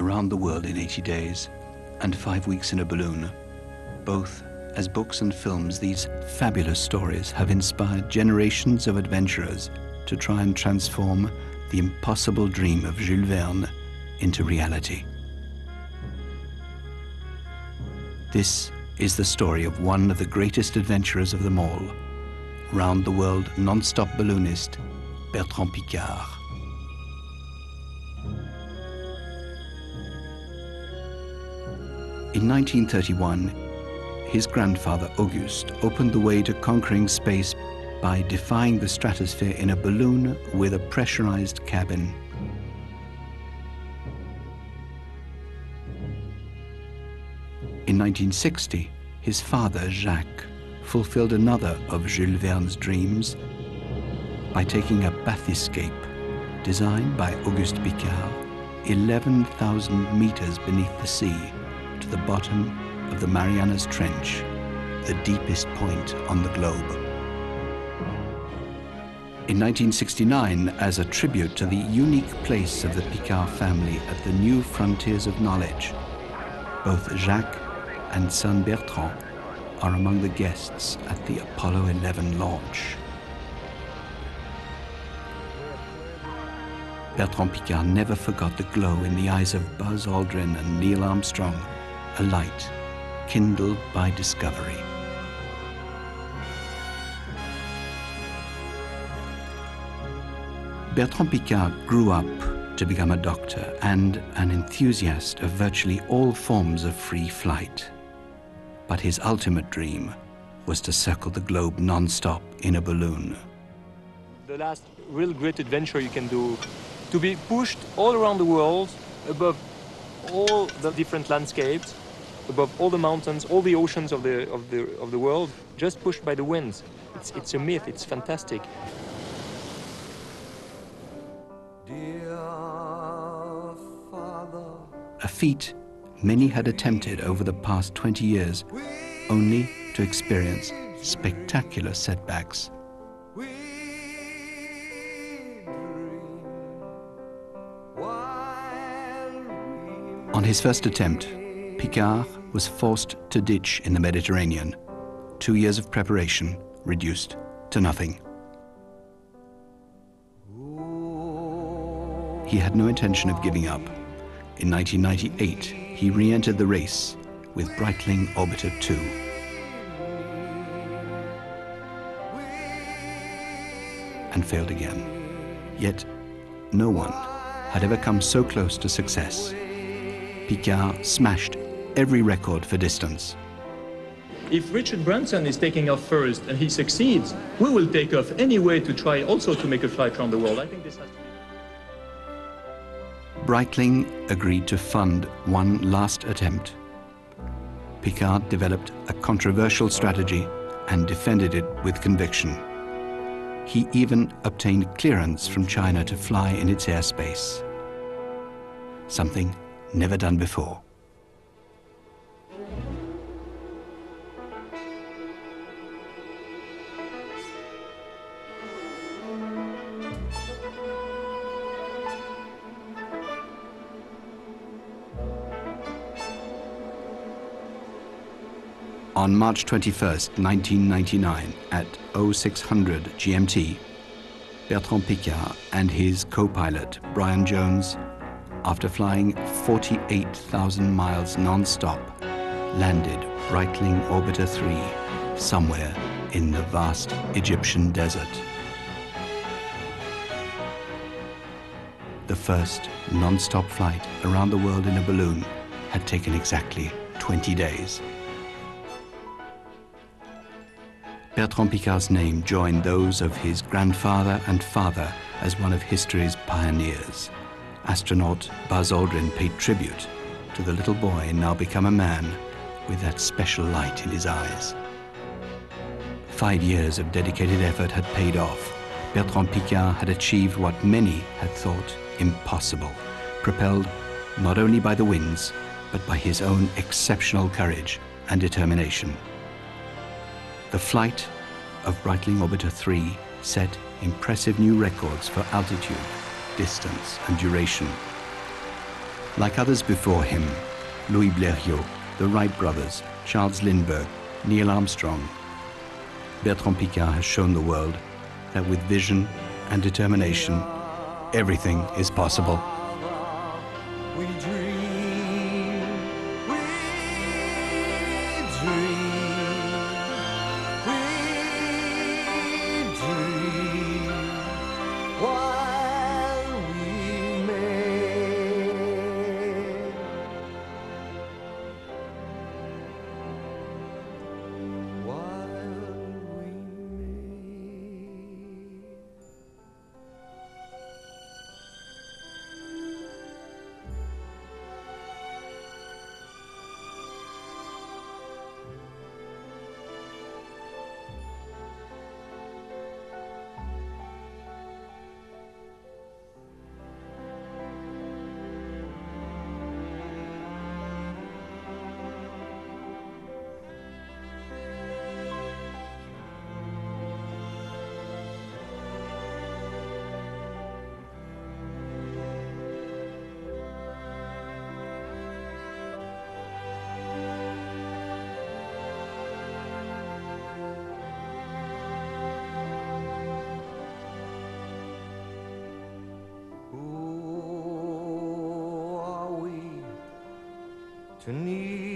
Around the World in 80 Days and Five Weeks in a Balloon. Both as books and films, these fabulous stories have inspired generations of adventurers to try and transform the impossible dream of Jules Verne into reality. This is the story of one of the greatest adventurers of them all, round the world non-stop balloonist Bertrand Piccard. In 1931, his grandfather Auguste opened the way to conquering space by defying the stratosphere in a balloon with a pressurized cabin. In 1960, his father, Jacques, fulfilled another of Jules Verne's dreams by taking a bathyscaphe designed by Auguste Piccard 11,000 meters beneath the sea to the bottom of the Marianas Trench, the deepest point on the globe. In 1969, as a tribute to the unique place of the Piccard family at the new frontiers of knowledge, both Jacques and son Bertrand are among the guests at the Apollo 11 launch. Bertrand Piccard never forgot the glow in the eyes of Buzz Aldrin and Neil Armstrong, a light kindled by discovery. Bertrand Piccard grew up to become a doctor and an enthusiast of virtually all forms of free flight. But his ultimate dream was to circle the globe non-stop in a balloon. The last real great adventure you can do, to be pushed all around the world, above all the different landscapes, above all the mountains, all the oceans of the, of the, of the world, just pushed by the winds. It's, it's a myth, it's fantastic. A feat many had attempted over the past 20 years, only to experience spectacular setbacks. On his first attempt, Piccard was forced to ditch in the Mediterranean. Two years of preparation reduced to nothing. He had no intention of giving up. In 1998, he re-entered the race with Breitling Orbiter 2. And failed again. Yet, no one had ever come so close to success. Piccard smashed every record for distance. If Richard Branson is taking off first and he succeeds, we will take off anyway to try also to make a flight around the world. I think this has to be. Breitling agreed to fund one last attempt. Piccard developed a controversial strategy and defended it with conviction. He even obtained clearance from China to fly in its airspace. Something never done before. On March 21, 1999, at 0600 GMT, Bertrand Piccard and his co-pilot, Brian Jones, after flying 48,000 miles non-stop, landed Breitling Orbiter 3 somewhere in the vast Egyptian desert. The first non-stop flight around the world in a balloon had taken exactly 20 days. Bertrand Piccard's name joined those of his grandfather and father as one of history's pioneers. Astronaut Buzz Aldrin paid tribute to the little boy now become a man with that special light in his eyes. Five years of dedicated effort had paid off. Bertrand Piccard had achieved what many had thought impossible, propelled not only by the winds, but by his own exceptional courage and determination. The flight of Breitling Orbiter 3 set impressive new records for altitude, distance, and duration. Like others before him, Louis Blériot, the Wright brothers, Charles Lindbergh, Neil Armstrong, Bertrand Piccard has shown the world that with vision and determination, everything is possible. To?